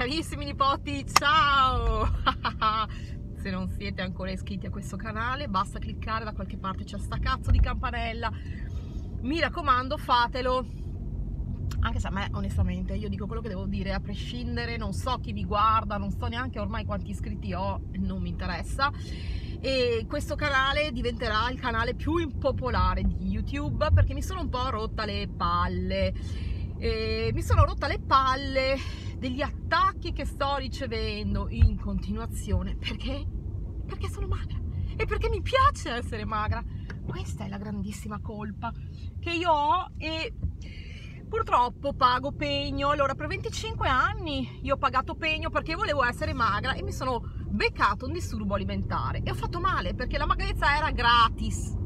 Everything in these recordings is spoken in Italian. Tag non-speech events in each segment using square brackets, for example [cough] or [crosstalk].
Carissimi nipoti, ciao! [laughs] Se non siete ancora iscritti a questo canale, basta cliccare da qualche parte, c'è sta cazzo di campanella. Mi raccomando, fatelo. Anche se a me, onestamente, io dico quello che devo dire, a prescindere, non so chi mi guarda, non so neanche ormai quanti iscritti ho, non mi interessa. E questo canale diventerà il canale più impopolare di YouTube perché mi sono un po' rotta le palle. E mi sono rotta le palle degli attacchi che sto ricevendo in continuazione perché? Perché sono magra e perché mi piace essere magra. Questa è la grandissima colpa che io ho e purtroppo pago pegno. Allora, per 25 anni io ho pagato pegno perché volevo essere magra e mi sono beccato un disturbo alimentare e ho fatto male perché la magrezza era gratis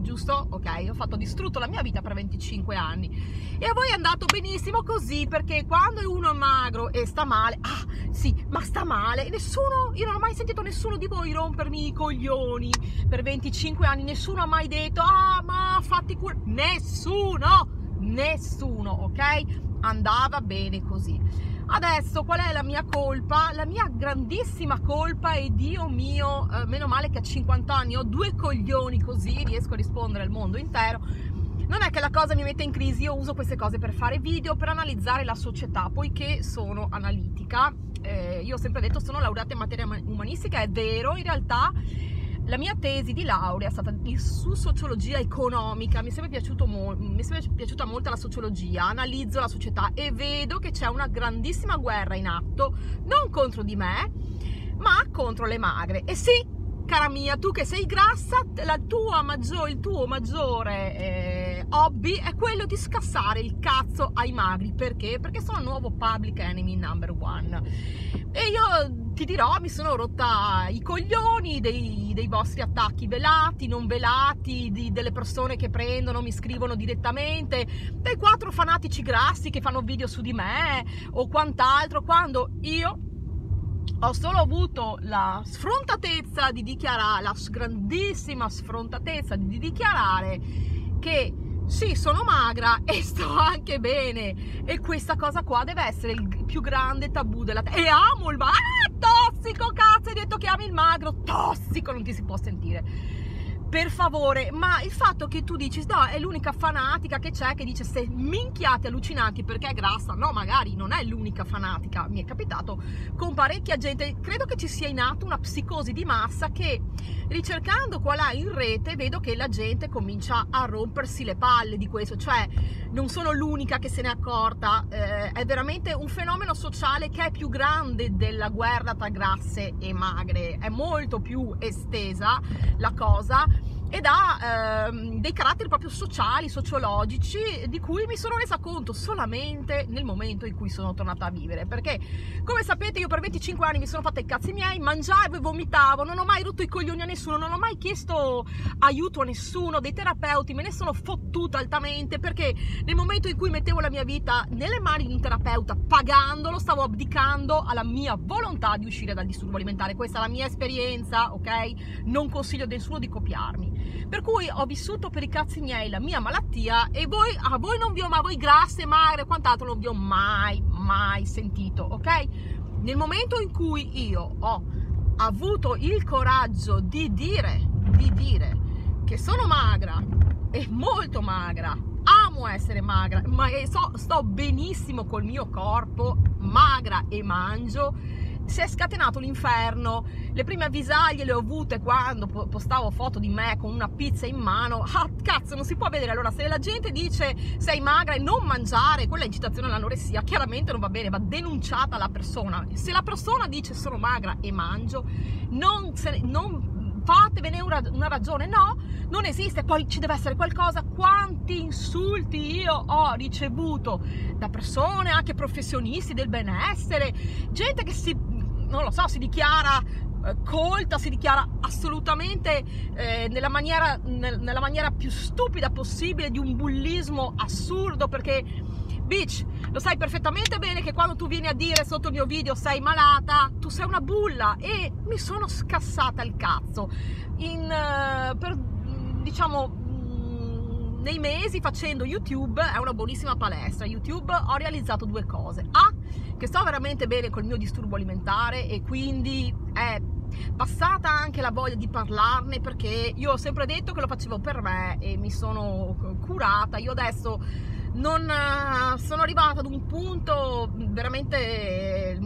giusto? Ok, ho fatto distrutto la mia vita per 25 anni e a voi è andato benissimo così perché quando uno è magro e sta male, ah sì, ma sta male, nessuno, io non ho mai sentito nessuno di voi rompermi i coglioni per 25 anni, nessuno ha mai detto ah ma fatti cura, nessuno, nessuno, ok? Andava bene così. Adesso qual è la mia colpa? La mia grandissima colpa è Dio mio, eh, meno male che a 50 anni ho due coglioni così, riesco a rispondere al mondo intero. Non è che la cosa mi mette in crisi, io uso queste cose per fare video, per analizzare la società, poiché sono analitica. Eh, io ho sempre detto sono laureata in materia umanistica, è vero, in realtà la mia tesi di laurea è stata su sociologia economica, mi è sempre, mo- mi è sempre piaciuta molto la sociologia, analizzo la società e vedo che c'è una grandissima guerra in atto, non contro di me, ma contro le magre. E sì, cara mia, tu che sei grassa, maggior, il tuo maggiore eh, hobby è quello di scassare il cazzo ai magri. Perché? Perché sono il nuovo public enemy number one. E io ti dirò, mi sono rotta i coglioni dei, dei vostri attacchi velati, non velati, di, delle persone che prendono, mi scrivono direttamente, dei quattro fanatici grassi che fanno video su di me o quant'altro, quando io ho solo avuto la sfrontatezza di dichiarare, la grandissima sfrontatezza di dichiarare che sì, sono magra e [laughs] sto anche bene e questa cosa qua deve essere il più grande tabù della terra. E amo il magro. Ah, tossico, cazzo, hai detto che ami il magro. Tossico, non ti si può sentire per favore, ma il fatto che tu dici, no, è l'unica fanatica che c'è che dice se minchiate allucinanti perché è grassa, no, magari non è l'unica fanatica, mi è capitato con parecchia gente, credo che ci sia in atto una psicosi di massa che ricercando qua là in rete vedo che la gente comincia a rompersi le palle di questo, cioè non sono l'unica che se ne è accorta, eh, è veramente un fenomeno sociale che è più grande della guerra tra grasse e magre, è molto più estesa la cosa ed ha ehm, dei caratteri proprio sociali, sociologici, di cui mi sono resa conto solamente nel momento in cui sono tornata a vivere. Perché, come sapete, io per 25 anni mi sono fatta i cazzi miei, mangiavo e vomitavo, non ho mai rotto i coglioni a nessuno, non ho mai chiesto aiuto a nessuno, dei terapeuti, me ne sono fottuta altamente perché nel momento in cui mettevo la mia vita nelle mani di un terapeuta, pagandolo, stavo abdicando alla mia volontà di uscire dal disturbo alimentare. Questa è la mia esperienza, ok? Non consiglio a nessuno di copiarmi. Per cui ho vissuto per i cazzi miei la mia malattia e voi, a voi non vi ho, ma voi grasse, magre, quant'altro non vi ho mai, mai sentito, ok? Nel momento in cui io ho avuto il coraggio di dire, di dire che sono magra e molto magra, amo essere magra, ma so, sto benissimo col mio corpo, magra e mangio, si è scatenato l'inferno. Le prime avvisaglie le ho avute quando postavo foto di me con una pizza in mano. Ah, cazzo, non si può vedere. Allora, se la gente dice sei magra e non mangiare, quella è incitazione all'anoressia, chiaramente non va bene, va denunciata la persona. Se la persona dice sono magra e mangio, non, se, non fatevene una, una, ragione, no, non esiste, poi ci deve essere qualcosa. Quanti insulti io ho ricevuto da persone, anche professionisti del benessere, gente che si non lo so, si dichiara eh, colta, si dichiara assolutamente eh, nella, maniera, nel, nella maniera più stupida possibile di un bullismo assurdo perché bitch lo sai perfettamente bene che quando tu vieni a dire sotto il mio video sei malata tu sei una bulla e mi sono scassata il cazzo in, uh, per diciamo mm, nei mesi facendo YouTube è una buonissima palestra. YouTube ho realizzato due cose. A che sto veramente bene col mio disturbo alimentare e quindi è passata anche la voglia di parlarne perché io ho sempre detto che lo facevo per me e mi sono curata. Io adesso non eh, sono arrivata ad un punto veramente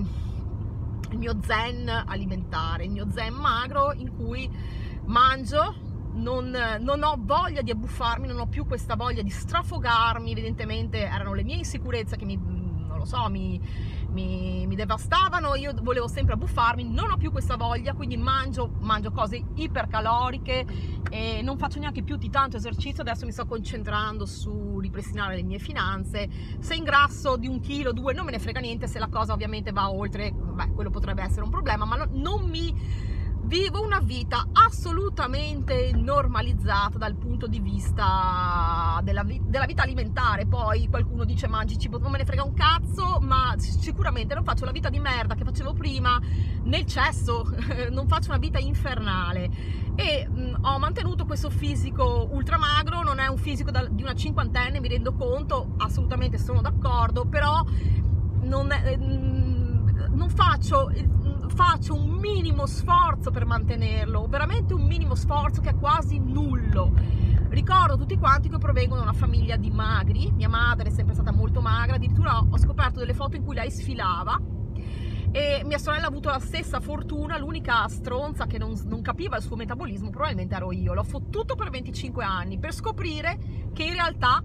il mio zen alimentare, il mio zen magro in cui mangio non, non, ho voglia di abbuffarmi, non ho più questa voglia di strafogarmi, evidentemente erano le mie insicurezze che mi, non lo so, mi, mi, mi, devastavano, io volevo sempre abbuffarmi, non ho più questa voglia, quindi mangio, mangio cose ipercaloriche e non faccio neanche più di tanto esercizio, adesso mi sto concentrando su ripristinare le mie finanze, se ingrasso di un chilo, due, non me ne frega niente, se la cosa ovviamente va oltre, beh, quello potrebbe essere un problema, ma non mi vivo una vita assolutamente normalizzata dal punto di vista della, vi- della, vita alimentare. Poi qualcuno dice mangi cibo, non me ne frega un cazzo, ma sicuramente non faccio la vita di merda che facevo prima nel cesso, [laughs] non faccio una vita infernale. E mh, ho mantenuto questo fisico ultra magro, non è un fisico da, di una cinquantenne, mi rendo conto, assolutamente sono d'accordo, però non, è, mh, non faccio faccio un minimo sforzo per mantenerlo, veramente un minimo sforzo che è quasi nullo. Ricordo tutti quanti che provengo da una famiglia di magri, mia madre è sempre stata molto magra, addirittura ho scoperto delle foto in cui lei sfilava e mia sorella ha avuto la stessa fortuna, l'unica stronza che non, non, capiva il suo metabolismo probabilmente ero io, l'ho fottuto per 25 anni per scoprire che in realtà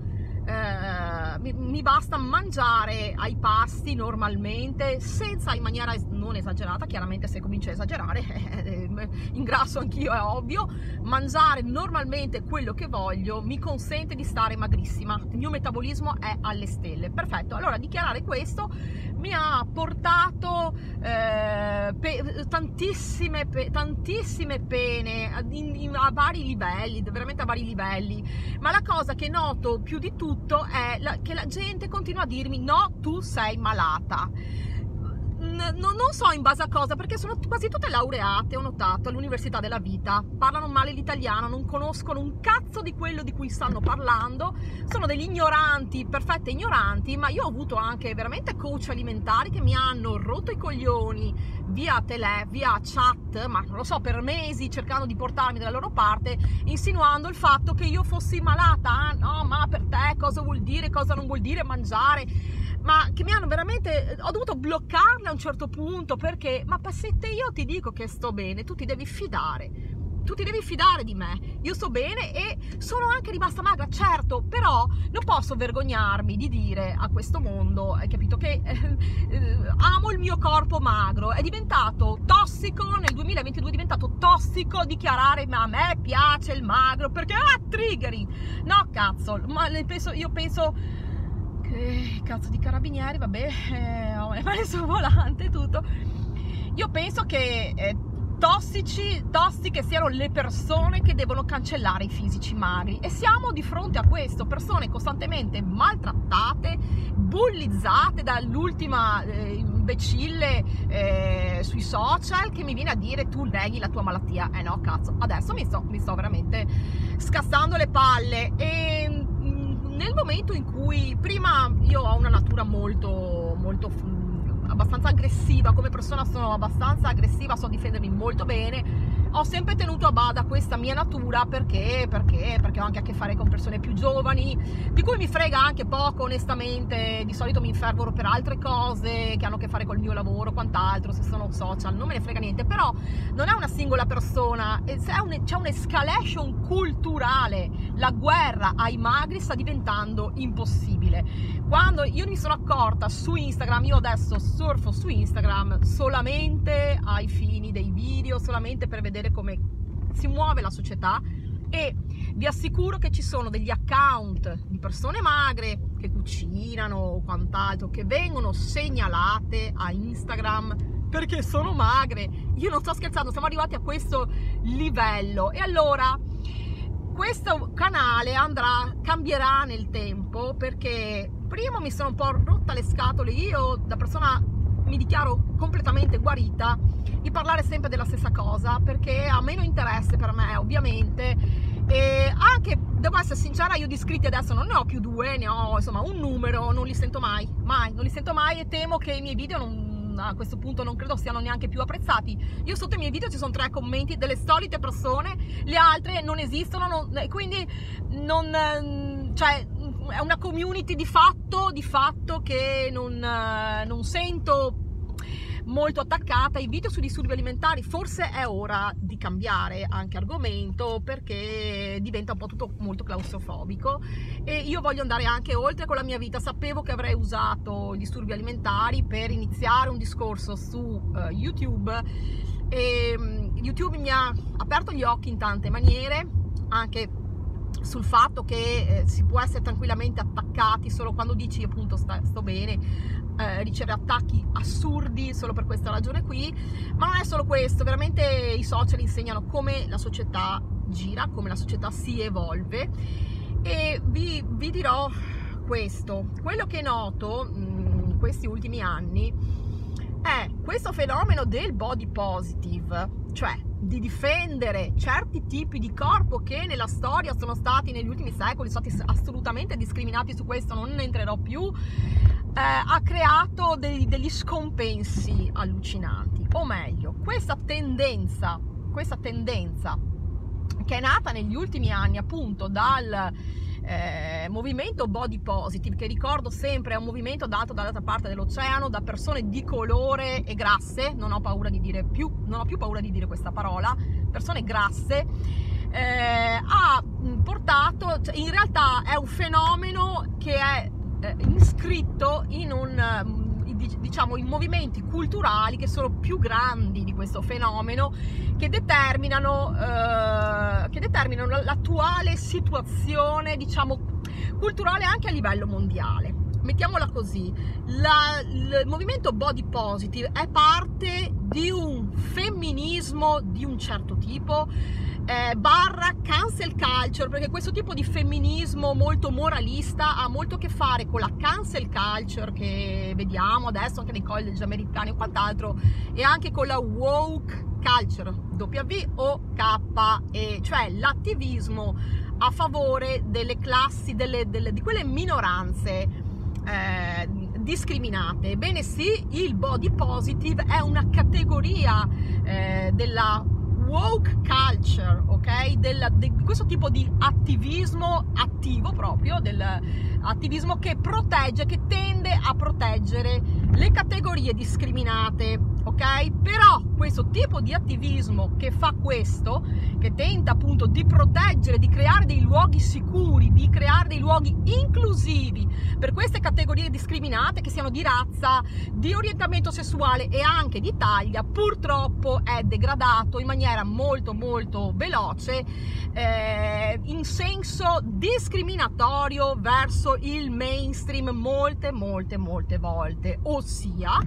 eh, mi, mi, basta mangiare ai pasti normalmente, senza in maniera non esagerata, chiaramente se comincio a esagerare [laughs] eh, ingrasso anch'io, è ovvio, mangiare normalmente quello che voglio mi consente di stare magrissima, il mio metabolismo è alle stelle, perfetto, allora dichiarare questo mi ha portato eh, pe- tantissime, pe- tantissime pene in, in, a vari livelli, veramente a vari livelli, ma la cosa che noto più di tutto è la, che la gente continua a dirmi no, tu sei malata. N- non so in base a cosa, perché sono quasi tutte laureate, ho notato, all'università della vita, parlano male l'italiano, non conoscono un cazzo di quello di cui stanno parlando, sono degli ignoranti, perfette ignoranti, ma io ho avuto anche veramente coach alimentari che mi hanno rotto i coglioni via tele, via chat, ma non lo so, per mesi cercando di portarmi dalla loro parte, insinuando il fatto che io fossi malata. Ah, no, ma per te cosa vuol dire, cosa non vuol dire mangiare? Ma che mi hanno veramente. Ho dovuto bloccarle a un certo punto perché, ma se te io ti dico che sto bene, tu ti devi fidare. Tu ti devi fidare di me, io sto bene e sono anche rimasta magra, certo, però non posso vergognarmi di dire a questo mondo, hai capito, che eh, eh, amo il mio corpo magro, è diventato tossico, nel 2022 è diventato tossico dichiarare ma a me piace il magro perché ah, triggering, no cazzo, ma penso, io penso che cazzo di carabinieri, vabbè, eh, ho le mani sul volante e tutto, io penso che... Eh, tossici, tossiche siano le persone che devono cancellare i fisici magri. E siamo di fronte a questo, persone costantemente maltrattate, bullizzate dall'ultima eh, imbecille eh, sui social che mi viene a dire tu neghi la tua malattia. Eh no, cazzo, adesso mi sto, mi sto veramente scassando le palle. E nel momento in cui prima io ho una natura molto molto abbastanza aggressiva, come persona sono abbastanza aggressiva, so difendermi molto bene, ho sempre tenuto a bada questa mia natura perché, perché, perché ho anche a che fare con persone più giovani, di cui mi frega anche poco onestamente, di solito mi infervoro per altre cose che hanno a che fare col mio lavoro, quant'altro, se sono social, non me ne frega niente, però non è una singola persona, c'è un'escalation culturale, la guerra ai magri sta diventando impossibile. Quando io mi sono accorta su Instagram, io adesso surfo su Instagram solamente ai fini dei video, solamente per vedere vedere come si muove la società e vi assicuro che ci sono degli account di persone magre che cucinano o quant'altro che vengono segnalate a Instagram perché sono magre. Io non sto scherzando, siamo arrivati a questo livello e allora questo canale andrà cambierà nel tempo perché prima mi sono un po' rotta le scatole io da persona mi dichiaro completamente guarita di parlare sempre della stessa cosa perché ha meno interesse per me ovviamente E anche, devo essere sincera, io di iscritti adesso non ne ho più due, ne ho insomma un numero, non li sento mai, mai, non li sento mai e temo che i miei video non, a questo punto non credo siano neanche più apprezzati. Io sotto i miei video ci sono tre commenti delle solite persone, le altre non esistono, non, quindi non, cioè, è una community di fatto, di fatto che non, non sento molto attaccata. Ai video sui disturbi alimentari, forse è ora di cambiare anche argomento perché diventa un po' tutto molto claustrofobico. E io voglio andare anche oltre con la mia vita, sapevo che avrei usato i disturbi alimentari per iniziare un discorso su uh, YouTube. E um, YouTube mi ha aperto gli occhi in tante maniere, anche sul fatto che eh, si può essere tranquillamente attaccati solo quando dici appunto sta, sto bene eh, riceve attacchi assurdi solo per questa ragione qui, ma non è solo questo, veramente i social insegnano come la società gira, come la società si evolve. E vi, vi dirò questo, quello che noto in questi ultimi anni è questo fenomeno del body positive, cioè di difendere certi tipi di corpo che nella storia sono stati negli ultimi secoli, sono stati assolutamente discriminati su questo, non ne entrerò più, eh, ha creato dei, degli scompensi allucinanti. O meglio, questa tendenza, questa tendenza che è nata negli ultimi anni appunto dal eh, movimento body positive, che ricordo sempre è un movimento dato dall'altra parte dell'oceano da persone di colore e grasse, non ho paura di dire più, non ho più paura di dire questa parola, persone grasse, eh, ha portato, cioè in realtà è un fenomeno che è eh, iscritto in un diciamo in movimenti culturali che sono più grandi di questo fenomeno che determinano, eh, che determinano l'attuale situazione diciamo culturale anche a livello mondiale. Mettiamola così la, il movimento body positive è parte di un femminismo di un certo tipo eh, barra cancel culture, perché questo tipo di femminismo molto moralista ha molto a che fare con la cancel culture che vediamo adesso anche nei college americani e quant'altro, e anche con la woke culture, W-O-K-E, cioè l'attivismo a favore delle classi, delle, delle, di quelle minoranze eh, discriminate. Ebbene sì, il body positive è una categoria eh, della woke culture, ok? Del, di questo tipo di attivismo attivo proprio, dell'attivismo che protegge, che tende a proteggere le categorie discriminate, ok? Però questo tipo di attivismo che fa questo, che tenta appunto di proteggere, di creare dei luoghi sicuri, di creare dei luoghi inclusivi per queste categorie discriminate, che siano di razza, di orientamento sessuale e anche di taglia, purtroppo è degradato in maniera molto molto veloce eh, in senso discriminatorio verso il mainstream molte molte molte volte, ossia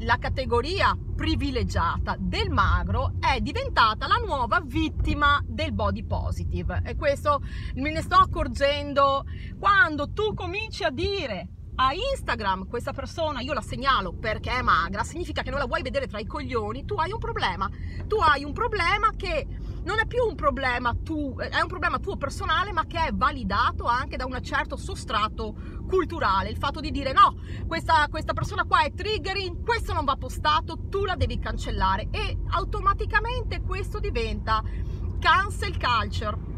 la categoria privilegiata del magro è diventata la nuova vittima del body positive. E questo me ne sto accorgendo quando tu cominci a dire a Instagram questa persona io la segnalo perché è magra, significa che non la vuoi vedere tra i coglioni, tu hai un problema. Tu hai un problema che non è più un problema tu, è un problema tuo personale, ma che è validato anche da un certo sostrato culturale. Il fatto di dire no, questa, questa persona qua è triggering, questo non va postato, tu la devi cancellare e automaticamente questo diventa cancel culture.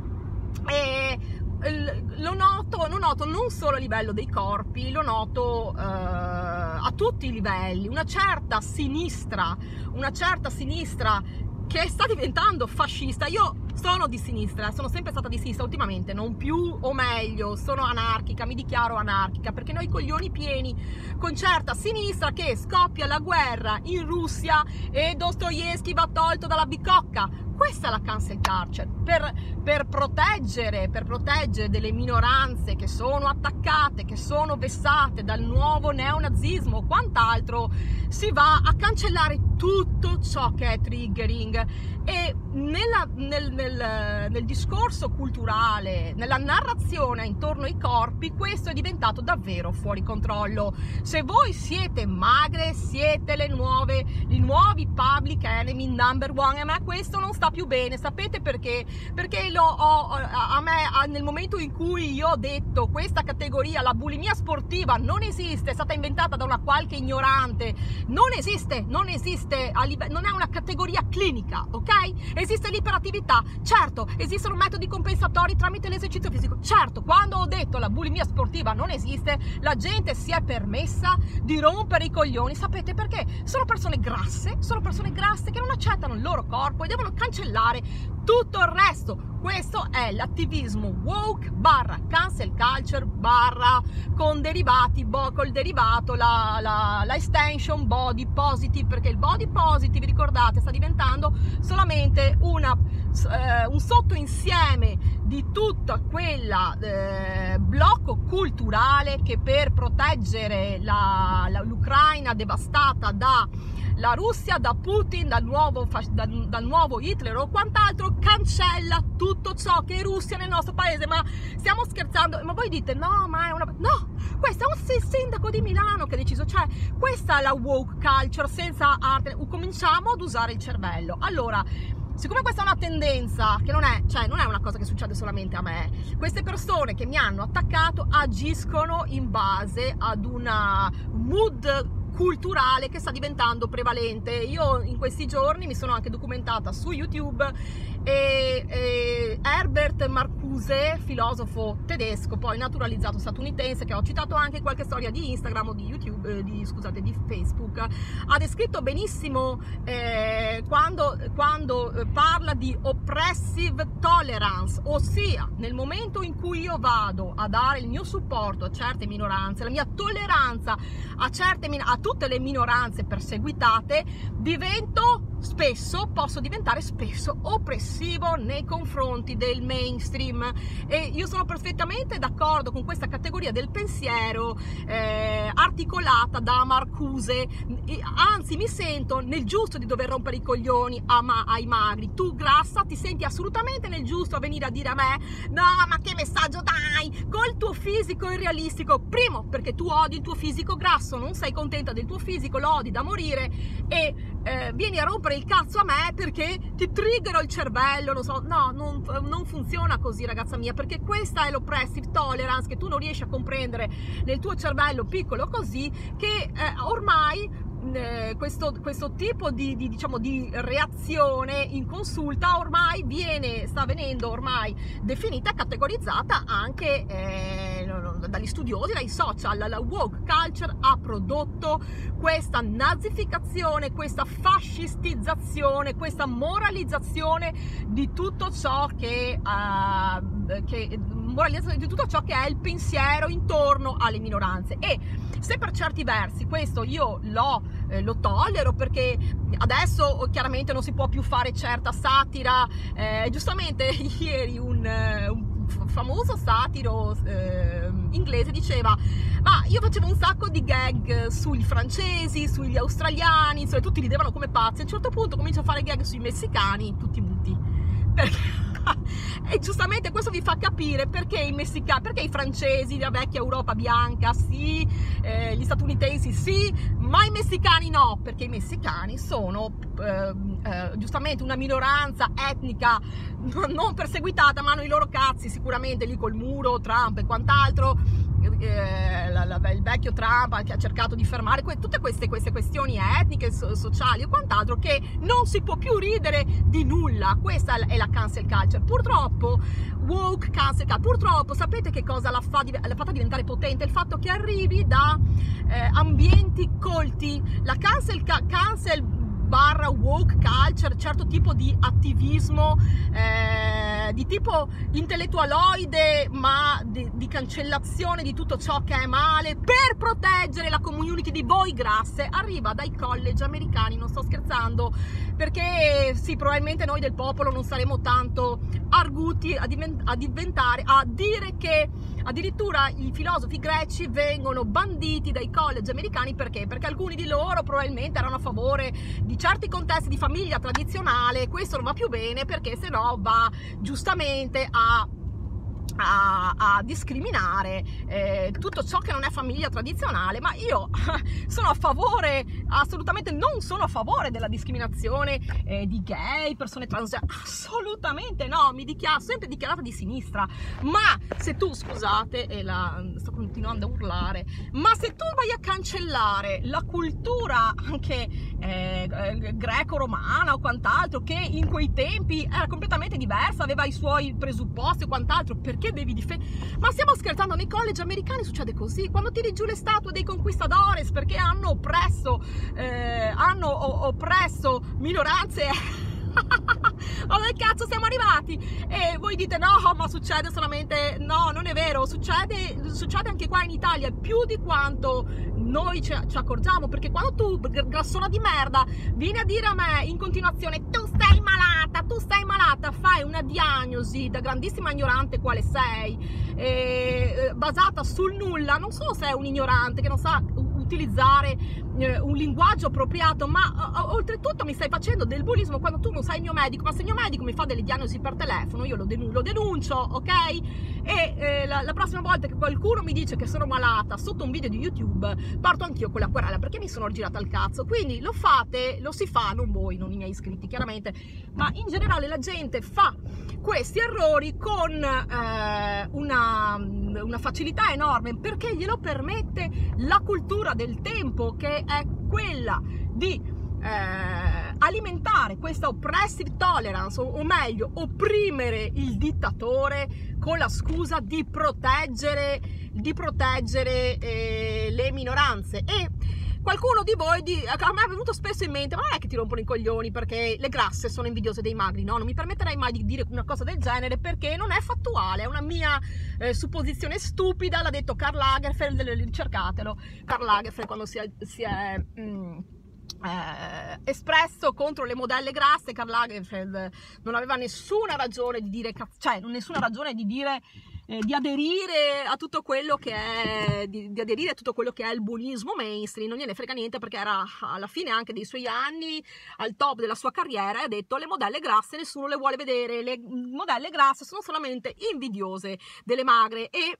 E lo noto, lo noto non solo a livello dei corpi, lo noto eh, a tutti i livelli, una certa sinistra, una certa sinistra che sta diventando fascista. Io sono di sinistra, sono sempre stata di sinistra ultimamente, non più o meglio, sono anarchica, mi dichiaro anarchica, perché noi coglioni pieni con certa sinistra che scoppia la guerra in Russia e Dostoevsky va tolto dalla bicocca. Questa è la cancel culture, per, per, proteggere, per proteggere delle minoranze che sono attaccate, che sono vessate dal nuovo neonazismo o quant'altro, si va a cancellare tutto ciò che è triggering e nella, nel, nel, nel, discorso culturale, nella narrazione intorno ai corpi, questo è diventato davvero fuori controllo. Se voi siete magre, siete le nuove, i nuovi public enemy number one. A me questo non sta più bene. Sapete perché? Perché lo ho, a me, nel momento in cui io ho detto questa categoria, la bulimia sportiva, non esiste, è stata inventata da una qualche ignorante, non esiste, non esiste, non è una categoria clinica, ok? Esiste l'iperattività? Certo. Esistono metodi compensatori tramite l'esercizio fisico? Certo. Quando ho detto la bulimia sportiva non esiste, la gente si è permessa di rompere i coglioni. Sapete perché? Sono persone grasse, sono persone grasse che non accettano il loro corpo e devono cancellare tutto il resto. Questo è l'attivismo woke barra cancel culture barra con derivati, bo, col derivato la, la, la, extension body positive perché il body positive, ricordate, sta diventando solamente una, eh, un sottoinsieme di tutto quel eh, blocco culturale che per proteggere la, l'Ucraina devastata da la Russia da Putin, dal nuovo, dal, dal nuovo Hitler o quant'altro, cancella tutto ciò che è Russia nel nostro paese. Ma stiamo scherzando? Ma voi dite no, ma è una... No, questo è un sindaco di Milano che ha deciso, cioè questa è la woke culture senza arte. Cominciamo ad usare il cervello. Allora, siccome questa è una tendenza che non è, cioè, non è una cosa che succede solamente a me, queste persone che mi hanno attaccato agiscono in base ad una mood culturale che sta diventando prevalente. Io in questi giorni mi sono anche documentata su YouTube e, e Herbert Marcuse, filosofo tedesco, poi naturalizzato statunitense, che ho citato anche in qualche storia di Instagram o di YouTube, eh, di, scusate, di Facebook, ha descritto benissimo eh, quando, quando eh, parla di oppressive tolerance, ossia nel momento in cui io vado a dare il mio supporto a certe minoranze, la mia tolleranza a, certe, a tutte le minoranze perseguitate, divento spesso posso diventare spesso oppressivo nei confronti del mainstream. E io sono perfettamente d'accordo con questa categoria del pensiero eh, articolata da Marcuse. Anzi mi sento nel giusto di dover rompere i coglioni ma- ai magri. Tu grassa ti senti assolutamente nel giusto a venire a dire a me no ma che messaggio dai col tuo fisico irrealistico. Primo perché tu odi il tuo fisico grasso non sei contenta del tuo fisico lo odi da morire e eh, vieni a rompere il cazzo a me perché ti triggero il cervello, non so, no, non, non, funziona così ragazza mia, perché questa è l'oppressive tolerance che tu non riesci a comprendere nel tuo cervello piccolo così che eh, ormai eh, questo, questo, tipo di, di, diciamo, di, reazione in consulta ormai viene, sta venendo ormai definita categorizzata anche eh, dagli studiosi, dai social. La woke culture ha prodotto questa nazificazione, questa fascistizzazione, questa moralizzazione di tutto ciò che, uh, che moralizzazione di tutto ciò che è il pensiero intorno alle minoranze. E se per certi versi questo io lo, eh, lo tollero perché adesso chiaramente non si può più fare certa satira, eh, giustamente [laughs] ieri un, eh, un famoso satiro eh, inglese diceva ma io facevo un sacco di gag sui francesi, sugli australiani, insomma tutti ridevano come pazzi, a un certo punto comincio a fare gag sui messicani, tutti muti. [laughs] Perché? [laughs] e giustamente questo vi fa capire perché i messicani, perché i francesi, la vecchia Europa bianca, sì, eh, gli statunitensi sì, ma i messicani no, perché i messicani sono eh, eh, giustamente una minoranza etnica non perseguitata, ma hanno i loro cazzi sicuramente lì col muro, Trump e quant'altro eh, la, la, il vecchio Trump che ha cercato di fermare que- tutte queste, queste, questioni etniche, so- sociali e quant'altro che non si può più ridere di nulla. Questa è la cancel culture. Purtroppo, woke cancel purtroppo sapete che cosa l'ha, fa, l'ha fatta diventare potente? Il fatto che arrivi da eh, ambienti colti. La cancel, cancel barra woke culture, certo tipo di attivismo eh, di tipo intellettualoide ma di, di, cancellazione di tutto ciò che è male. Per proteggere la community di voi grasse arriva dai college americani, non sto scherzando perché sì probabilmente noi del popolo non saremo tanto arguti a, divent- a diventare, a dire che addirittura i filosofi greci vengono banditi dai college americani. Perché? Perché alcuni di loro probabilmente erano a favore di certi contesti di famiglia tradizionale, questo non va più bene perché se no va giustamente a a, a discriminare eh, tutto ciò che non è famiglia tradizionale, ma io [laughs] sono a favore, assolutamente non sono a favore della discriminazione eh, di gay, persone trans, assolutamente no, mi dichiaro sempre dichiarata di sinistra, ma se tu, scusate, e la, sto continuando a urlare, ma se tu vai a cancellare la cultura anche eh, greco-romana o quant'altro, che in quei tempi era completamente diversa, aveva i suoi presupposti o quant'altro, perché perché devi difendere? Ma stiamo scherzando, nei college americani succede così, quando tiri giù le statue dei conquistadores perché hanno oppresso, eh, hanno oppresso minoranze [laughs] ma dove cazzo siamo arrivati? E voi dite no, ma succede solamente... No, non è vero, succede, succede anche qua in Italia più di quanto noi ci, ci accorgiamo, perché quando tu, grassona di merda, vieni a dire a me in continuazione tu sei malata, tu sei malata, fai una diagnosi da grandissima ignorante quale sei, eh, basata sul nulla, non solo sei un ignorante che non sa utilizzare eh, un linguaggio appropriato, ma uh, oltretutto mi stai facendo del bullismo quando tu non sei il mio medico, ma se il mio medico mi fa delle diagnosi per telefono, io lo, denun- lo denuncio, ok? E eh, la, la, prossima volta che qualcuno mi dice che sono malata sotto un video di YouTube, parto anch'io con la querela perché mi sono girata al cazzo. Quindi lo fate, lo si fa, non voi, non i miei iscritti, chiaramente, ma in generale la gente fa questi errori con eh, una, una facilità enorme perché glielo permette la cultura del tempo che è quella di eh, alimentare questa oppressive tolerance, o, o, meglio, opprimere il dittatore con la scusa di proteggere, di proteggere eh, le minoranze. E qualcuno di voi, di, a me è venuto spesso in mente, ma non è che ti rompono i coglioni perché le grasse sono invidiose dei magri, no? Non mi permetterei mai di dire una cosa del genere perché non è fattuale, è una mia eh, supposizione stupida, l'ha detto Karl Lagerfeld, ricercatelo, Karl Lagerfeld quando si è... Si è mm, eh, espresso contro le modelle grasse, Karl Lagerfeld non aveva nessuna ragione di dire, cioè nessuna ragione di dire eh, di aderire a tutto quello che è di, di, aderire a tutto quello che è il buonismo mainstream, non gliene frega niente perché era alla fine anche dei suoi anni al top della sua carriera e ha detto le modelle grasse nessuno le vuole vedere, le modelle grasse sono solamente invidiose delle magre e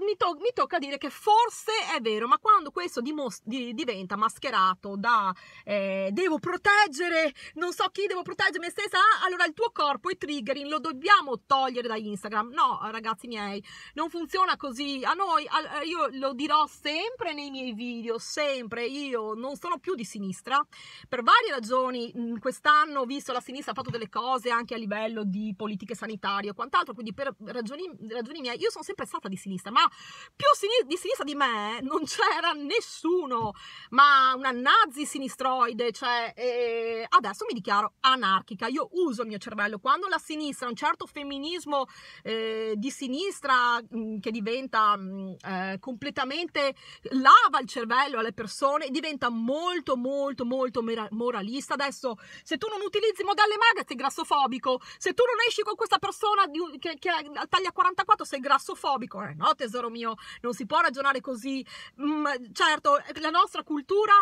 mi, to- mi tocca dire che forse è vero, ma quando questo dimos- di- diventa mascherato da eh, devo proteggere, non so chi devo proteggere me stessa, allora il tuo corpo, i triggering lo dobbiamo togliere da Instagram. No, ragazzi ragazzi miei, non funziona così. A noi, a, io lo dirò sempre nei miei video, sempre, io non sono più di sinistra, per varie ragioni, quest'anno ho visto la sinistra ha fatto delle cose anche a livello di politiche sanitarie o quant'altro, quindi per ragioni, ragioni miei, io sono sempre stata di sinistra, ma più sinistra, di sinistra di me non c'era nessuno, ma una nazi sinistroide, cioè eh, adesso mi dichiaro anarchica, io uso il mio cervello, quando la sinistra, un certo femminismo eh, di sinistra, sinistra mm, che diventa mm, eh, completamente lava il cervello alle persone, diventa molto molto molto moralista. Adesso se tu non utilizzi modelle magre sei grassofobico, se tu non esci con questa persona di, che, che taglia 44 sei grassofobico. Eh, no tesoro mio, non si può ragionare così. Mm, certo, la nostra cultura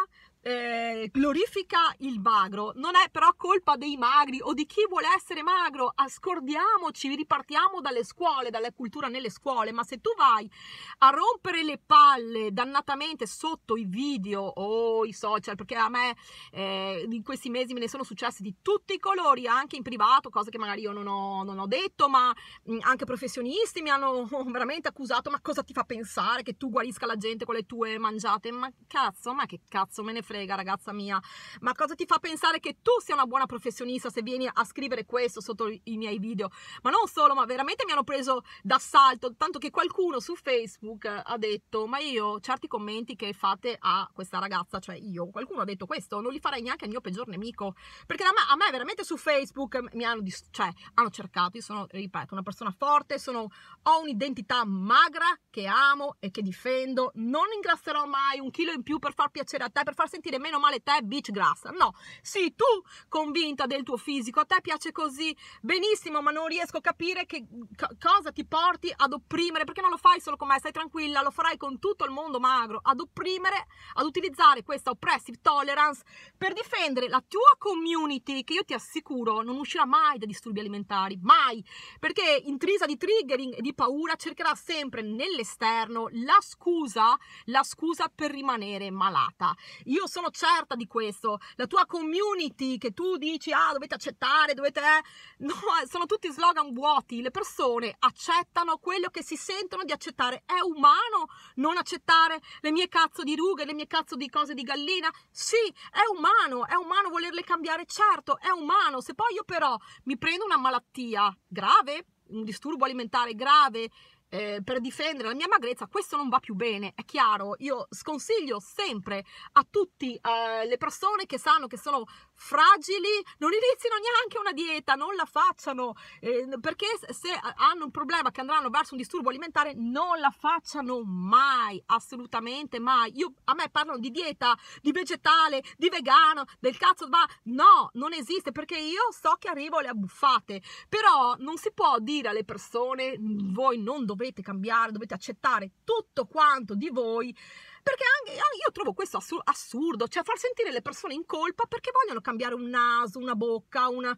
eh, glorifica il magro, non è però colpa dei magri o di chi vuole essere magro, ascordiamoci, ripartiamo dalle scuole, dalla cultura nelle scuole, ma se tu vai a rompere le palle dannatamente sotto i video o i social, perché a me eh, in questi mesi me ne sono successi di tutti i colori, anche in privato, cose che magari io non ho, non ho detto, ma mm, anche professionisti mi hanno [laughs] veramente accusato, ma cosa ti fa pensare che tu guarisca la gente con le tue mangiate? Ma cazzo, ma che cazzo me ne frega ragazza mia, ma cosa ti fa pensare che tu sia una buona professionista se vieni a scrivere questo sotto i miei video? Ma non solo, ma veramente mi hanno preso d'assalto, tanto che qualcuno su Facebook ha detto, ma io certi commenti che fate a questa ragazza, cioè io, qualcuno ha detto questo, non li farei neanche al mio peggior nemico, perché me, a me veramente su Facebook mi hanno, cioè, hanno cercato, io sono, ripeto, una persona forte, sono, ho un'identità magra che amo e che difendo, non ingrasserò mai un chilo in più per far piacere a te, per far sentire sentire meno male te, bitch grassa. No, sì, tu convinta del tuo fisico, a te piace così, benissimo, ma non riesco a capire che co- cosa ti porti ad opprimere, perché non lo fai solo con me, stai tranquilla, lo farai con tutto il mondo magro, ad opprimere, ad utilizzare questa oppressive tolerance per difendere la tua community, che io ti assicuro non uscirà mai da disturbi alimentari, mai, perché intrisa di triggering e di paura cercherà sempre nell'esterno la scusa, la scusa per rimanere malata. Io sono certa di questo, la tua community che tu dici, ah, dovete accettare, dovete... Eh", no, sono tutti slogan vuoti, le persone accettano quello che si sentono di accettare, è umano non accettare le mie cazzo di rughe, le mie cazzo di cose di gallina, sì, è umano, è umano volerle cambiare, certo, è umano, se poi io però mi prendo una malattia grave, un disturbo alimentare grave eh, per difendere la mia magrezza, questo non va più bene, è chiaro. Io sconsiglio sempre a tutte eh, le persone che sanno che sono fragili, non inizino neanche una dieta, non la facciano, eh, perché se hanno un problema che andranno verso un disturbo alimentare, non la facciano mai, assolutamente mai. Io, a me parlano di dieta, di vegetale, di vegano, del cazzo, ma no, non esiste, perché io so che arrivo alle abbuffate, però non si può dire alle persone, voi non dovete cambiare, dovete accettare tutto quanto di voi, perché anche io trovo questo assurdo, cioè far sentire le persone in colpa perché vogliono cambiare un naso, una bocca, una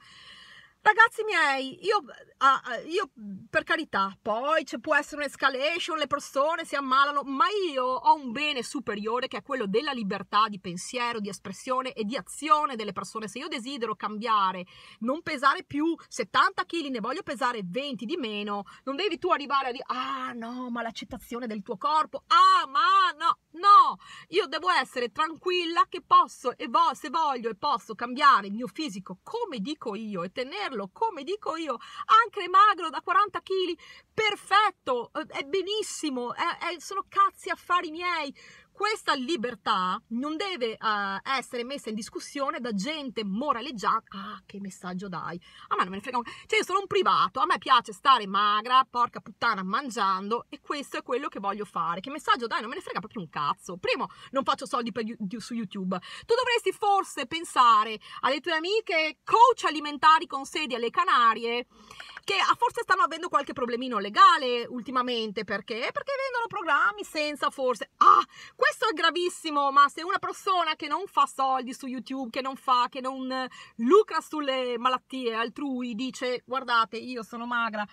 Ragazzi miei, io, uh, io, per carità, poi ci può essere un'escalation, le persone si ammalano, ma io ho un bene superiore che è quello della libertà di pensiero, di espressione e di azione delle persone. Se io desidero cambiare, non pesare più 70 kg, ne voglio pesare 20 di meno, non devi tu arrivare a dire, ah no, ma l'accettazione del tuo corpo, ah ma no, no, io devo essere tranquilla che posso e vo- se voglio e posso cambiare il mio fisico come dico io e tenere tenerlo, come dico io, anche magro da 40 kg, perfetto, eh, è benissimo, è, è, sono cazzi affari miei questa libertà non deve uh, essere messa in discussione da gente moraleggiante. Ah, che messaggio dai! A me non me ne frega. Cioè, io sono un privato, a me piace stare magra, porca puttana, mangiando, e questo è quello che voglio fare. Che messaggio dai? Non me ne frega proprio un cazzo. Primo, non faccio soldi per, su YouTube. Tu dovresti forse pensare alle tue amiche coach alimentari con sedi alle Canarie che forse stanno avendo qualche problemino legale ultimamente perché? Perché vendono programmi senza forse ah, questo è gravissimo, ma se una persona che non fa soldi su YouTube, che non fa, che non lucra sulle malattie altrui, dice guardate, io sono magra,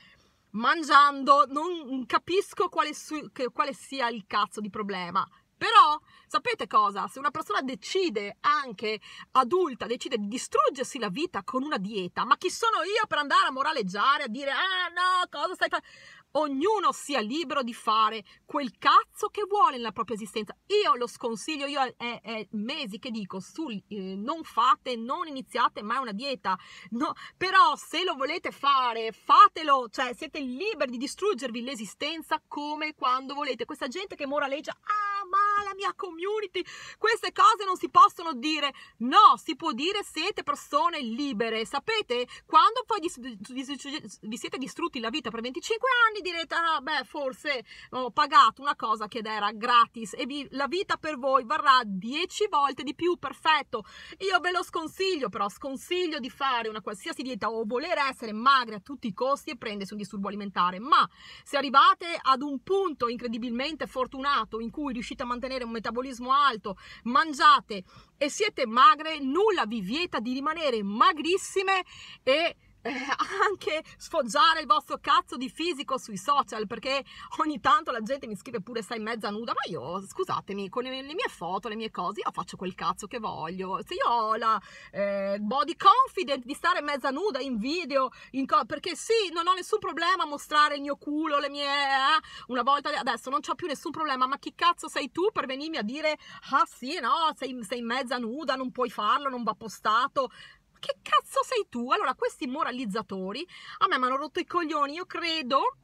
mangiando, non capisco quale, su, quale sia il cazzo di problema. Però, sapete cosa? Se una persona decide anche adulta, decide di distruggersi la vita con una dieta, ma chi sono io per andare a moraleggiare, a dire, ah no, cosa stai facendo? Ognuno sia libero di fare quel cazzo che vuole nella propria esistenza. Io lo sconsiglio, io è, è mesi che dico, su, eh, non fate, non iniziate mai una dieta, no, però se lo volete fare, fatelo, cioè siete liberi di distruggervi l'esistenza come quando volete. Questa gente che moraleggia, ah ma la mia community, queste cose non si possono dire, no, si può dire siete persone libere, sapete? Quando poi vi siete distrutti la vita per 25 anni, direte, ah beh, forse ho pagato una cosa che era gratis e vi, la vita per voi varrà 10 volte di più, perfetto. Io ve lo sconsiglio, però sconsiglio di fare una qualsiasi dieta o voler essere magri a tutti i costi e prendersi un disturbo alimentare, ma se arrivate ad un punto incredibilmente fortunato in cui riuscite a mantenere un metabolismo alto, mangiate e siete magre, nulla vi vieta di rimanere magrissime e eh, [laughs] anche sfoggiare il vostro cazzo di fisico sui social perché ogni tanto la gente mi scrive pure stai mezza nuda ma io scusatemi con le, le mie foto le mie cose io faccio quel cazzo che voglio. Se io ho la eh, body confident di stare mezza nuda in video in co- perché sì non ho nessun problema a mostrare il mio culo le mie eh, una volta adesso non ho più nessun problema ma chi cazzo sei tu per venirmi a dire ah sì no sei, sei mezza nuda non puoi farlo non va postato che cazzo sei tu? Allora, questi moralizzatori a me mi hanno rotto i coglioni, io credo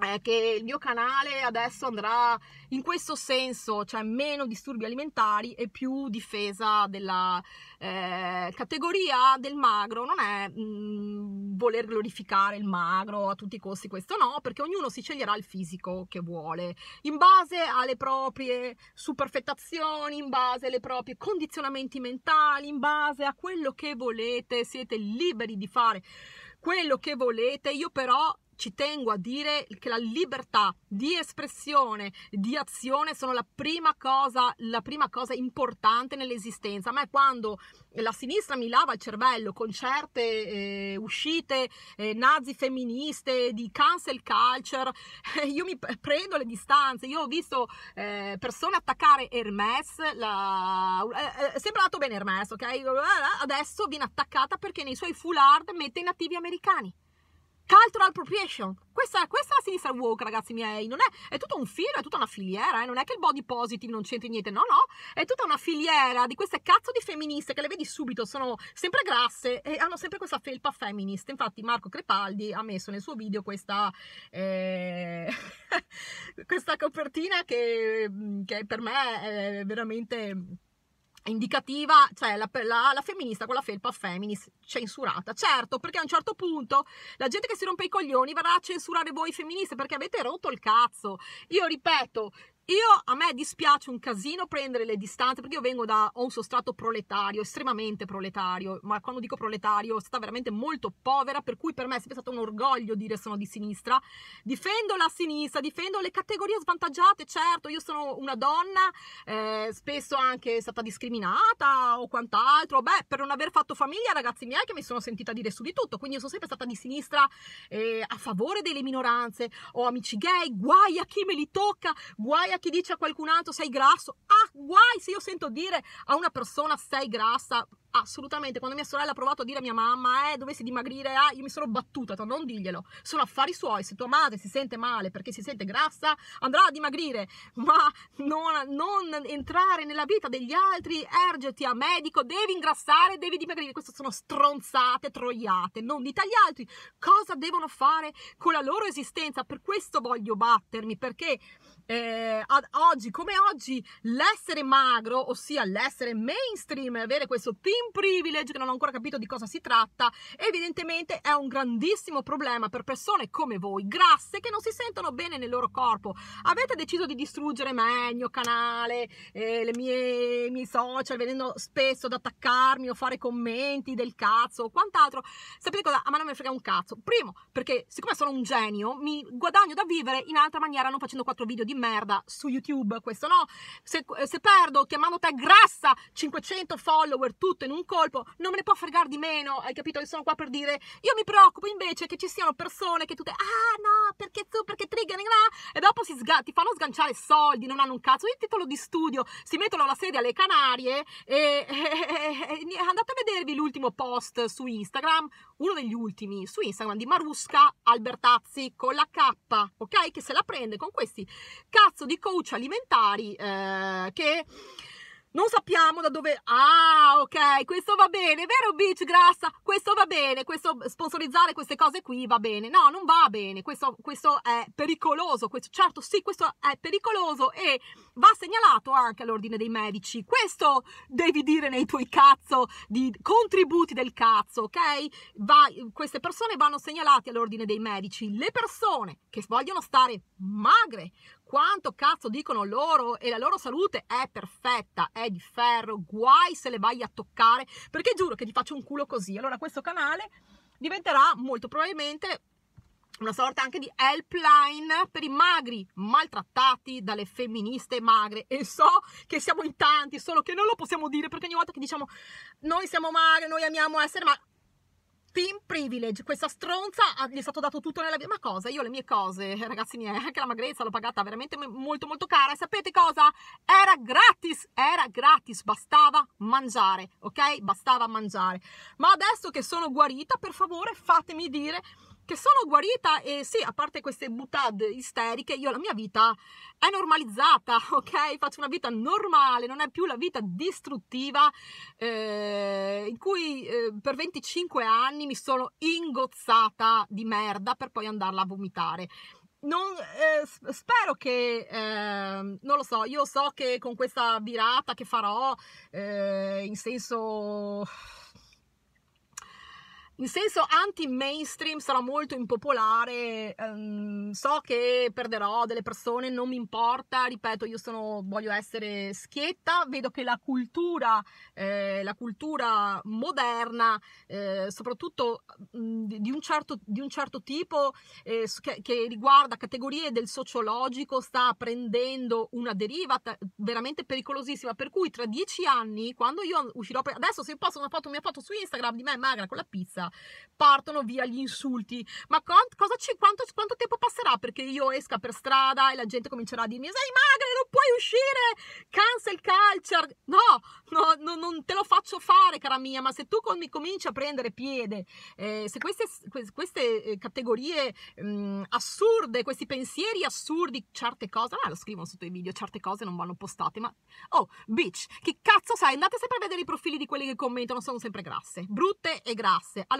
eh, che il mio canale adesso andrà in questo senso, cioè meno disturbi alimentari e più difesa della eh, categoria del magro. Non è mh, mm, voler glorificare il magro a tutti i costi, questo no, perché ognuno si sceglierà il fisico che vuole, in base alle proprie superfettazioni, in base alle proprie condizionamenti mentali, in base a quello che volete, siete liberi di fare quello che volete. Io però ci tengo a dire che la libertà di espressione, di azione sono la prima cosa, la prima cosa importante nell'esistenza. A me quando la sinistra mi lava il cervello con certe eh, uscite eh, nazi femministe di cancel culture, [laughs] io mi prendo le distanze. Io ho visto eh, persone attaccare Hermes, la, eh, eh, sempre andato bene Hermes, ok? Adesso viene attaccata perché nei suoi foulard mette i nativi americani. Cultural appropriation. Questa, questa, è la sinistra woke, ragazzi miei. Non è, è tutto un filo, è tutta una filiera. Eh? Non è che il body positive non c'entri niente. No, no. È tutta una filiera di queste cazzo di femministe che le vedi subito. Sono sempre grasse e hanno sempre questa felpa feminist. Infatti, Marco Crepaldi ha messo nel suo video questa, eh, [laughs] questa copertina che, che per me è veramente indicativa, cioè la, la, la, femminista con la felpa femminist censurata. Certo, perché a un certo punto la gente che si rompe i coglioni verrà a censurare voi femministe perché avete rotto il cazzo. Io ripeto, io a me dispiace un casino prendere le distanze perché io vengo da ho un sostrato proletario, estremamente proletario, ma quando dico proletario sta veramente molto povera, per cui per me è sempre stato un orgoglio dire sono di sinistra. Difendo la sinistra, difendo le categorie svantaggiate, certo, io sono una donna, eh, spesso anche stata discriminata o quant'altro, beh, per non aver fatto famiglia, ragazzi miei, che mi sono sentita dire su di tutto, quindi io sono sempre stata di sinistra eh, a favore delle minoranze, ho amici gay, guai a chi me li tocca, guai a chi dice a qualcun altro sei grasso, ah guai se io sento dire a una persona sei grassa, assolutamente, quando mia sorella ha provato a dire a mia mamma, eh, dovessi dimagrire, ah, io mi sono battuta, non diglielo, sono affari suoi, se tua madre si sente male perché si sente grassa, andrà a dimagrire, ma non, non entrare nella vita degli altri, ergerti a medico, devi ingrassare, devi dimagrire, queste sono stronzate, troiate, non dite agli altri cosa devono fare con la loro esistenza, per questo voglio battermi, perché eh, ad oggi come oggi l'essere magro, ossia l'essere mainstream avere questo team privilege che non ho ancora capito di cosa si tratta, evidentemente è un grandissimo problema per persone come voi, grasse, che non si sentono bene nel loro corpo. Avete deciso di distruggere me, il mio canale, eh, le mie, i miei social, venendo spesso ad attaccarmi o fare commenti del cazzo o quant'altro. Sapete cosa? A me non mi frega un cazzo. Primo, perché siccome sono un genio, mi guadagno da vivere in altra maniera non facendo quattro video di merda su YouTube, questo no. Se, se perdo chiamando te grassa 500 follower tutto in un colpo, non me ne può fregare di meno, hai capito? Io sono qua per dire, io mi preoccupo invece che ci siano persone che tutte, ah no, perché tu, perché triggering, no? e dopo sga- ti fanno sganciare soldi, non hanno un cazzo, il titolo di studio, si mettono la sedia alle Canarie [laughs] e, e, e, e andate a vedervi l'ultimo post su Instagram, uno degli ultimi su Instagram di Marusca Albertazzi con la K, ok? Che se la prende con questi cazzo di coach alimentari eh, che non sappiamo da dove. Ah, ok, questo va bene, vero Beach Grassa? Questo va bene, questo sponsorizzare queste cose qui va bene. No, non va bene, questo, questo è pericoloso. Questo, certo, sì, questo è pericoloso e va segnalato anche all'ordine dei medici. Questo devi dire nei tuoi cazzo di contributi del cazzo, ok? Va, queste persone vanno segnalate all'ordine dei medici. Le persone che vogliono stare magre, quanto cazzo dicono loro e la loro salute è perfetta, è di ferro, guai se le vai a toccare, perché giuro che ti faccio un culo così. Allora questo canale diventerà molto probabilmente una sorta anche di helpline per i magri maltrattati dalle femministe magre e so che siamo in tanti solo che non lo possiamo dire perché ogni volta che diciamo noi siamo magre noi amiamo essere magre team privilege, questa stronza gli è stato dato tutto nella vita. Ma cosa? Io le mie cose, ragazzi miei, anche la magrezza l'ho pagata veramente molto molto cara. E sapete cosa? Era gratis, era gratis, bastava mangiare, ok? Bastava mangiare. Ma adesso che sono guarita, per favore fatemi dire che sono guarita e sì, a parte queste butade isteriche, io la mia vita è normalizzata, [laughs] ok? Faccio una vita normale, non è più la vita distruttiva eh, in cui eh, per 25 anni mi sono ingozzata di merda per poi andarla a vomitare. non, eh, spero che, eh, non lo so, io so che con questa virata che farò, eh, in senso in senso anti-mainstream sarà molto impopolare, um, so che perderò delle persone, non mi importa, ripeto, io sono, voglio essere schietta, vedo che la cultura, eh, la cultura moderna, eh, soprattutto mh, di, un certo, di, un certo, tipo, eh, che, che, riguarda categorie del sociologico, sta prendendo una deriva t- veramente pericolosissima, per cui tra dieci anni, quando io uscirò, adesso se posto una foto, mia foto su Instagram di me magra con la pizza, partono via gli insulti. Ma quant, ci, quanto, quanto, tempo passerà perché io esca per strada e la gente comincerà a dirmi sei magra, non puoi uscire, cancel culture. No, no, no non te lo faccio fare, cara mia, ma se tu mi cominci a prendere piede, eh, se queste, queste eh, categorie mh, mm, assurde, questi pensieri assurdi, certe cose, ah, lo scrivono sotto i video, certe cose non vanno postate, ma oh, bitch, che cazzo sai? Andate sempre a vedere i profili di quelli che commentano, sono sempre grasse, brutte e grasse. Allora,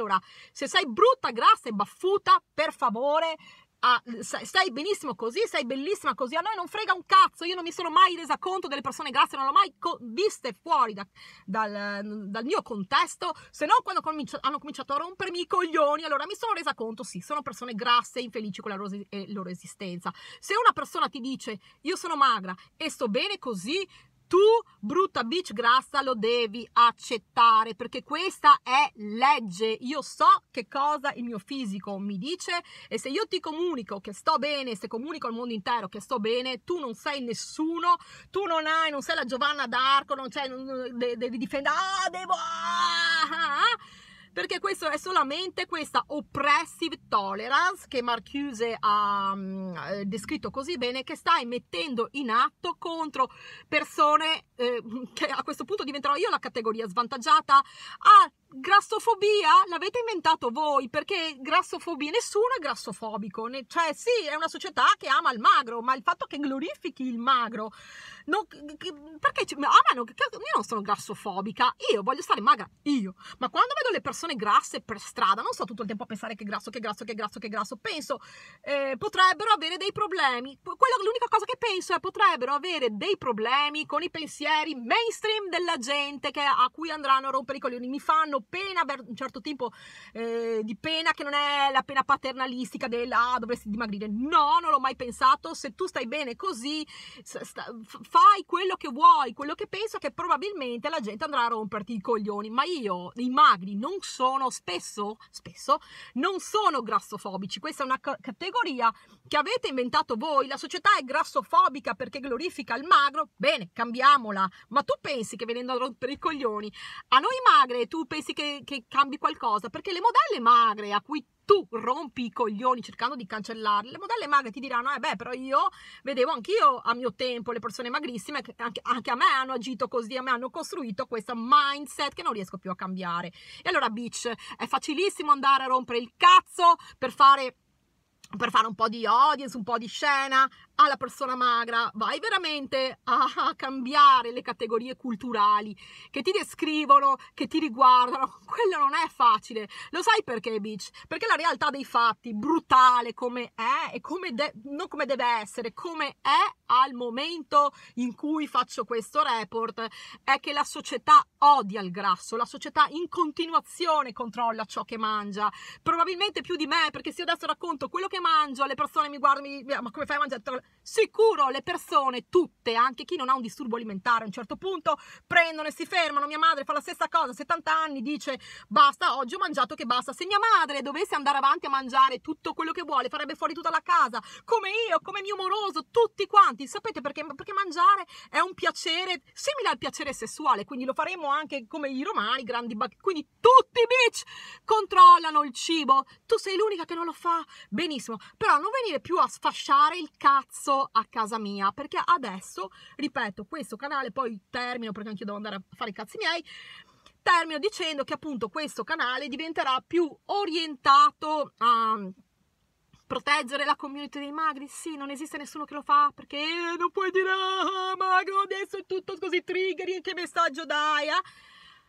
se sei brutta, grassa e baffuta, per favore, Ah, stai benissimo così, sei bellissima così, a noi non frega un cazzo, io non mi sono mai resa conto delle persone grasse, non l'ho mai co- viste fuori da, dal, dal, mio contesto, se no quando cominci- hanno cominciato a rompermi i coglioni, allora mi sono resa conto, sì, sono persone grasse, infelici con la loro, loro esistenza. Se una persona ti dice io sono magra e sto bene così, tu, brutta bitch grassa, lo devi accettare perché questa è legge. Io so che cosa il mio fisico mi dice e se io ti comunico che sto bene, se comunico al mondo intero che sto bene, tu non sei nessuno, tu non hai, non sei la Giovanna d'Arco, non c'è, devi difendere, ah, devo... Ah, ah, ah perché questo è solamente questa oppressive tolerance che Marcuse ha um, descritto così bene che stai mettendo in atto contro persone eh, che a questo punto diventerò io la categoria svantaggiata. Ah grassofobia? L'avete inventato voi perché grassofobia nessuno è grassofobico ne, cioè sì è una società che ama il magro ma il fatto che glorifichi il magro non, perché ah, no, io non sono grassofobica io voglio stare magra io. Ma quando vedo le persone grasse per strada non sto tutto il tempo a pensare che grasso che grasso che grasso che grasso penso eh, potrebbero avere dei problemi. Quello, l'unica cosa che penso è potrebbero avere dei problemi con i pensieri mainstream della gente che, a cui andranno a rompere i coglioni. Mi fanno pena, un certo tipo eh, di pena che non è la pena paternalistica della ah, dovresti dimagrire. No, non l'ho mai pensato. Se tu stai bene così, sta, fai quello che vuoi, quello che penso che probabilmente la gente andrà a romperti i coglioni. Ma io, i magri, non sono spesso, spesso, non sono grassofobici. Questa è una c- categoria che avete inventato voi. La società è grassofobica perché glorifica il magro. Bene, cambiamola. Ma tu pensi che venendo a rompere i coglioni a noi magre, tu pensi pensi che, che cambi qualcosa? Perché le modelle magre a cui tu rompi i coglioni cercando di cancellarle, le modelle magre ti diranno, eh beh, però io vedevo anch'io a mio tempo le persone magrissime, che anche, anche, a me hanno agito così, a me hanno costruito questo mindset che non riesco più a cambiare. E allora, bitch, è facilissimo andare a rompere il cazzo per fare per fare un po' di audience, un po' di scena alla persona magra, vai veramente a cambiare le categorie culturali che ti descrivono, che ti riguardano. [laughs] Quello non è facile. Lo sai perché, bitch? Perché la realtà dei fatti, brutale come è e come de- non come deve essere, come è al momento in cui faccio questo report, è che la società odia il grasso, la società in continuazione controlla ciò che mangia, probabilmente più di me, perché se io adesso racconto quello che mangio, le persone mi guardano, mi, ma come fai a mangiare? Sicuro le persone, tutte, anche chi non ha un disturbo alimentare a un certo punto, prendono e si fermano. Mia madre fa la stessa cosa, 70 anni, dice basta, oggi ho mangiato che basta. Se mia madre dovesse andare avanti a mangiare tutto quello che vuole, farebbe fuori tutta la casa, come io, come mio moroso, tutti quanti. Sapete perché? Perché mangiare è un piacere simile al piacere sessuale, quindi lo faremo anche come i romani, grandi bacchi. Quindi tutti, bitch, controllano il cibo. Tu sei l'unica che non lo fa. Benissimo, però non venire più a sfasciare il cazzo a casa mia, perché adesso, ripeto, questo canale poi termino perché anche io devo andare a fare i cazzi miei. Termino dicendo che appunto questo canale diventerà più orientato a proteggere la community dei magri? Sì, non esiste nessuno che lo fa perché eh, non puoi dire ah, magro adesso è tutto così triggering, che messaggio dai? Eh?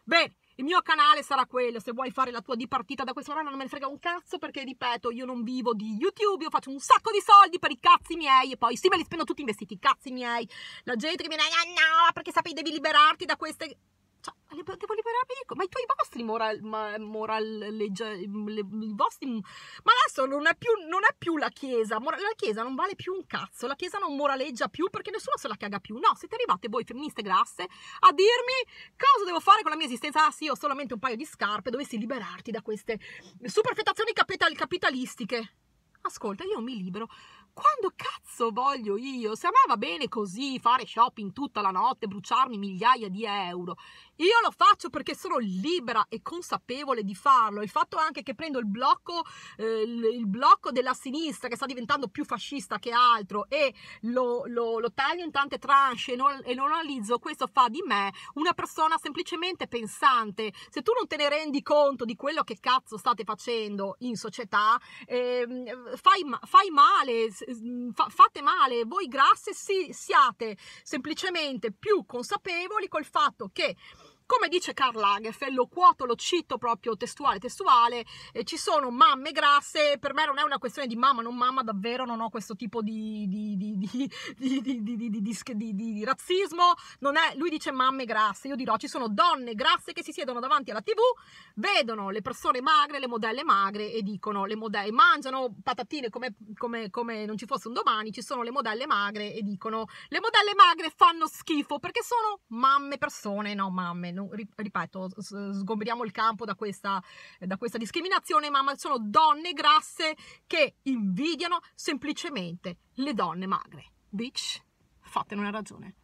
Bene, Il mio canale sarà quello, se vuoi fare la tua di partita da questo orario non me ne frega un cazzo perché, ripeto, io non vivo di YouTube, io faccio un sacco di soldi per i cazzi miei e poi sì me li spendo tutti investiti, i cazzi miei. La gente che mi dice, ah no, perché sappi devi liberarti da queste cioè, devo liberarmi di... Ma i tuoi vostri moral... moral legge, le, i vostri... Ma adesso non è, più, non è più la Chiesa. la Chiesa non vale più un cazzo. La Chiesa non moraleggia più perché nessuno se la caga più. No, siete arrivate voi femministe grasse a dirmi cosa devo fare con la mia esistenza. Ah sì, ho solamente un paio di scarpe. Dovessi liberarti da queste superfettazioni capital- capitalistiche. Ascolta, io mi libero quando cazzo voglio io? Se a me va bene così fare shopping tutta la notte, bruciarmi migliaia di euro, io lo faccio perché sono libera e consapevole di farlo. Il fatto anche che prendo il blocco, eh, il blocco della sinistra che sta diventando più fascista che altro e lo, lo, lo taglio in tante tranche e, lo analizzo, questo fa di me una persona semplicemente pensante. Se tu non te ne rendi conto di quello che cazzo state facendo in società, eh, fai, fai male fate male, voi grasse si, siate semplicemente più consapevoli col fatto che come dice Karl Lagerfeld, lo quoto, lo cito proprio testuale, testuale, eh, ci sono mamme grasse, per me non è una questione di mamma, non mamma, davvero non ho questo tipo di, di, di, razzismo, non è, lui dice mamme grasse, io dirò ci sono donne grasse che si siedono davanti alla tv, vedono le persone magre, le modelle magre e dicono, le modelle, mangiano patatine come, come, come non ci fosse un domani, ci sono le modelle magre e dicono, le modelle magre fanno schifo perché sono mamme persone, no mamme, non, ripeto, sgombriamo il campo da questa, da questa discriminazione, ma sono donne grasse che invidiano semplicemente le donne magre. Bitch, fatene una ragione.